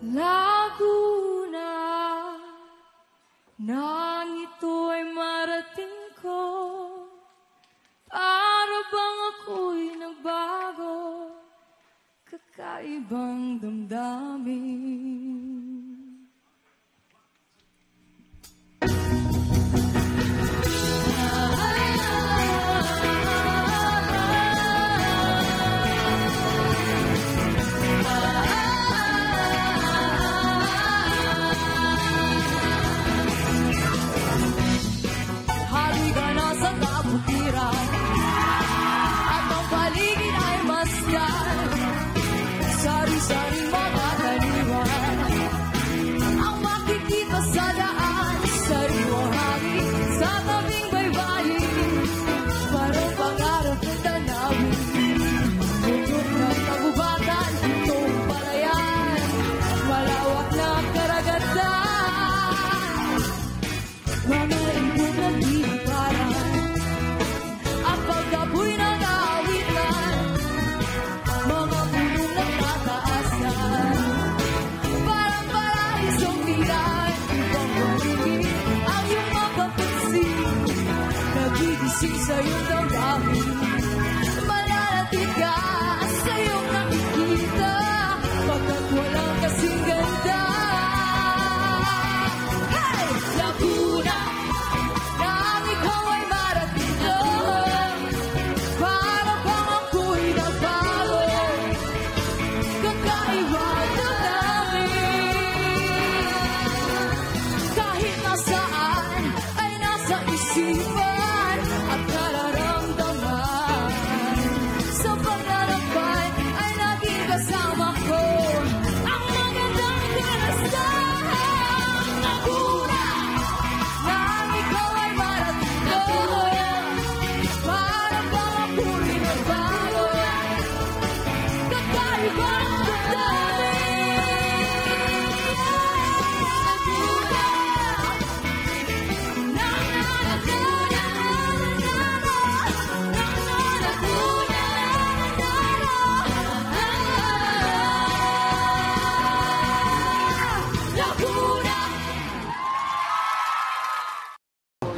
Laguna Nang ito'y marating ko Para bang ako'y nagbago Kakaibang damdamin sunrise. nagsisayong damdamin Mananatid ka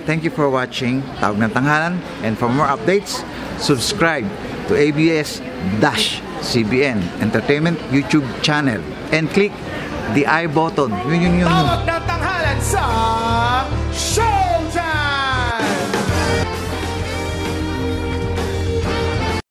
Thank you for watching Tawag ng Tanghalan and for more updates, subscribe to ABS-CBN Entertainment YouTube channel and click the I button. Yun yun yun. Tawag ng Tanghalan sa